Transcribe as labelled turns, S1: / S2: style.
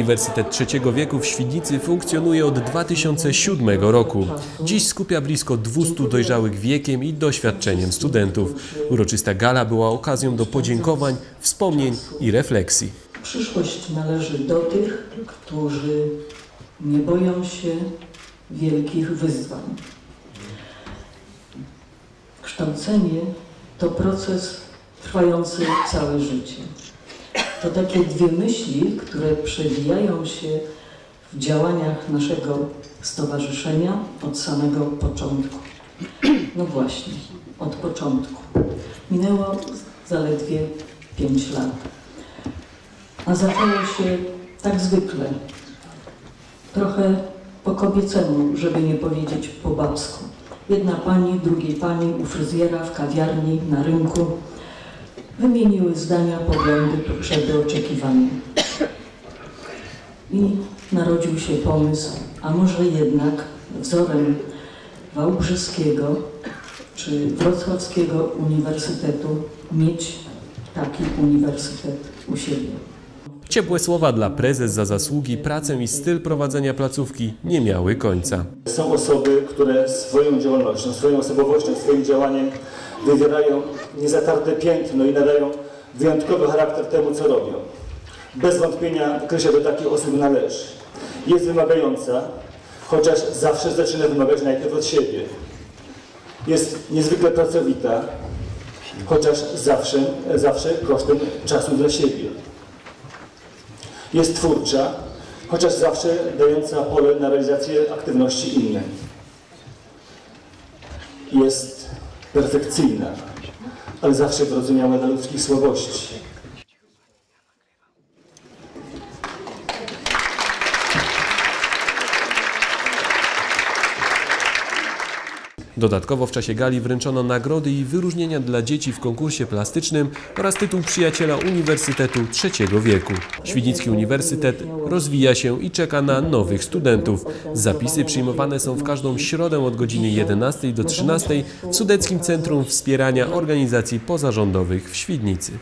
S1: Uniwersytet Trzeciego Wieku w Świdnicy funkcjonuje od 2007 roku. Dziś skupia blisko 200 dojrzałych wiekiem i doświadczeniem studentów. Uroczysta gala była okazją do podziękowań, wspomnień i refleksji.
S2: Przyszłość należy do tych, którzy nie boją się wielkich wyzwań. Kształcenie to proces trwający całe życie. To takie dwie myśli, które przewijają się w działaniach naszego stowarzyszenia od samego początku. No właśnie, od początku. Minęło zaledwie pięć lat. A zaczęło się tak zwykle, trochę po kobiecemu, żeby nie powiedzieć po babsku. Jedna pani, drugiej pani u fryzjera, w kawiarni, na rynku wymieniły zdania, poglądy, potrzeby, oczekiwania. I narodził się pomysł, a może jednak wzorem Wałbrzyskiego czy Wrocławskiego Uniwersytetu mieć taki uniwersytet u siebie.
S1: Ciepłe słowa dla prezes za zasługi, pracę i styl prowadzenia placówki nie miały końca.
S3: Są osoby, które swoją działalnością, swoją osobowością, swoim działaniem wywierają niezatarte piętno i nadają wyjątkowy charakter temu, co robią. Bez wątpienia Krysia do takich osób należy. Jest wymagająca, chociaż zawsze zaczyna wymagać najpierw od siebie. Jest niezwykle pracowita, chociaż zawsze, zawsze kosztem czasu dla siebie. Jest twórcza, chociaż zawsze dająca pole na realizację aktywności innych. Jest perfekcyjna, ale zawsze wyrozumiała dla ludzkich słabości.
S1: Dodatkowo w czasie gali wręczono nagrody i wyróżnienia dla dzieci w konkursie plastycznym oraz tytuł przyjaciela Uniwersytetu Trzeciego Wieku. Świdnicki Uniwersytet rozwija się i czeka na nowych studentów. Zapisy przyjmowane są w każdą środę od godziny 11 do 13 w Sudeckim Centrum Wspierania Organizacji Pozarządowych w Świdnicy.